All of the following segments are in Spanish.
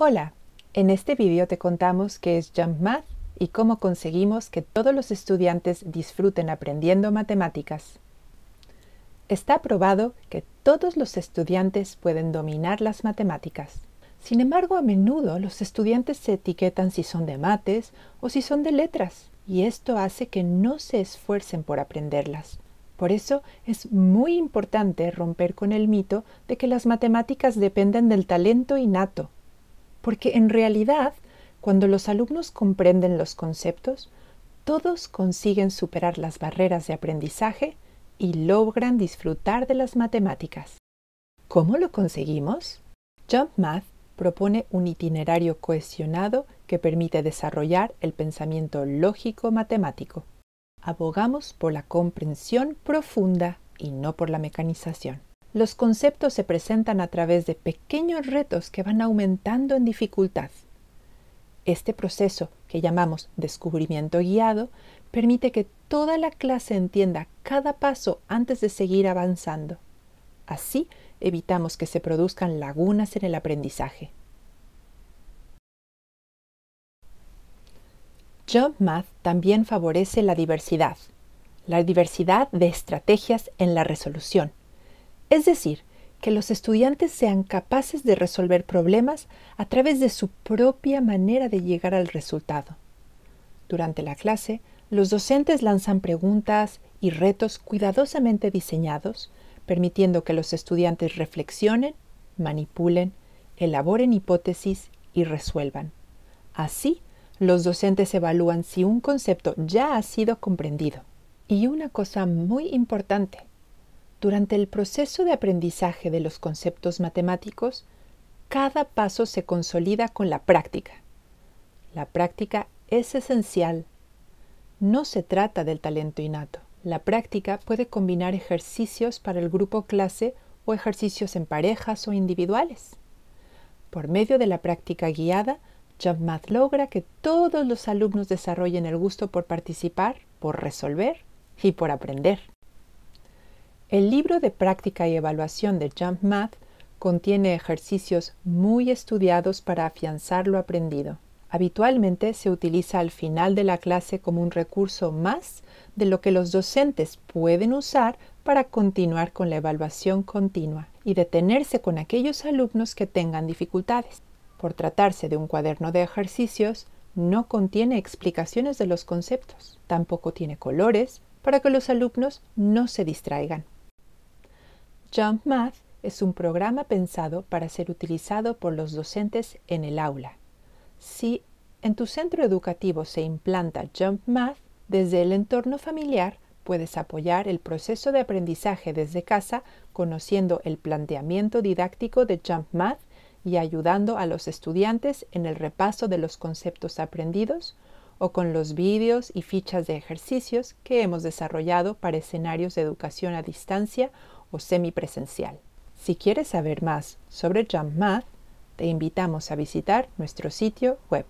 Hola, en este vídeo te contamos qué es Jump Math y cómo conseguimos que todos los estudiantes disfruten aprendiendo matemáticas. Está probado que todos los estudiantes pueden dominar las matemáticas. Sin embargo, a menudo los estudiantes se etiquetan si son de mates o si son de letras, y esto hace que no se esfuercen por aprenderlas. Por eso es muy importante romper con el mito de que las matemáticas dependen del talento innato porque en realidad, cuando los alumnos comprenden los conceptos, todos consiguen superar las barreras de aprendizaje y logran disfrutar de las matemáticas. ¿Cómo lo conseguimos? Jump Math propone un itinerario cohesionado que permite desarrollar el pensamiento lógico matemático. Abogamos por la comprensión profunda y no por la mecanización. Los conceptos se presentan a través de pequeños retos que van aumentando en dificultad. Este proceso, que llamamos descubrimiento guiado, permite que toda la clase entienda cada paso antes de seguir avanzando. Así evitamos que se produzcan lagunas en el aprendizaje. Jump Math también favorece la diversidad, la diversidad de estrategias en la resolución es decir, que los estudiantes sean capaces de resolver problemas a través de su propia manera de llegar al resultado. Durante la clase, los docentes lanzan preguntas y retos cuidadosamente diseñados, permitiendo que los estudiantes reflexionen, manipulen, elaboren hipótesis y resuelvan. Así, los docentes evalúan si un concepto ya ha sido comprendido. Y una cosa muy importante, durante el proceso de aprendizaje de los conceptos matemáticos, cada paso se consolida con la práctica. La práctica es esencial. No se trata del talento innato. La práctica puede combinar ejercicios para el grupo clase o ejercicios en parejas o individuales. Por medio de la práctica guiada, JumpMath logra que todos los alumnos desarrollen el gusto por participar, por resolver y por aprender. El libro de práctica y evaluación de Jump Math contiene ejercicios muy estudiados para afianzar lo aprendido. Habitualmente se utiliza al final de la clase como un recurso más de lo que los docentes pueden usar para continuar con la evaluación continua y detenerse con aquellos alumnos que tengan dificultades. Por tratarse de un cuaderno de ejercicios, no contiene explicaciones de los conceptos, tampoco tiene colores para que los alumnos no se distraigan. Jump Math es un programa pensado para ser utilizado por los docentes en el aula. Si en tu centro educativo se implanta Jump Math, desde el entorno familiar puedes apoyar el proceso de aprendizaje desde casa conociendo el planteamiento didáctico de Jump Math y ayudando a los estudiantes en el repaso de los conceptos aprendidos o con los vídeos y fichas de ejercicios que hemos desarrollado para escenarios de educación a distancia o semipresencial. Si quieres saber más sobre Jump Math, te invitamos a visitar nuestro sitio web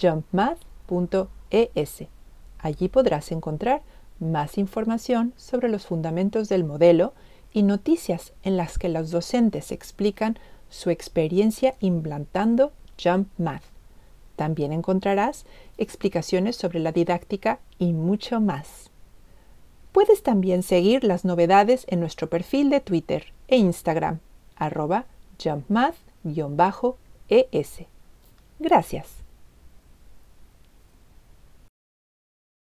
jumpmath.es. Allí podrás encontrar más información sobre los fundamentos del modelo y noticias en las que los docentes explican su experiencia implantando Jump Math. También encontrarás explicaciones sobre la didáctica y mucho más. Puedes también seguir las novedades en nuestro perfil de Twitter e Instagram, arroba jumpmath-es. Gracias.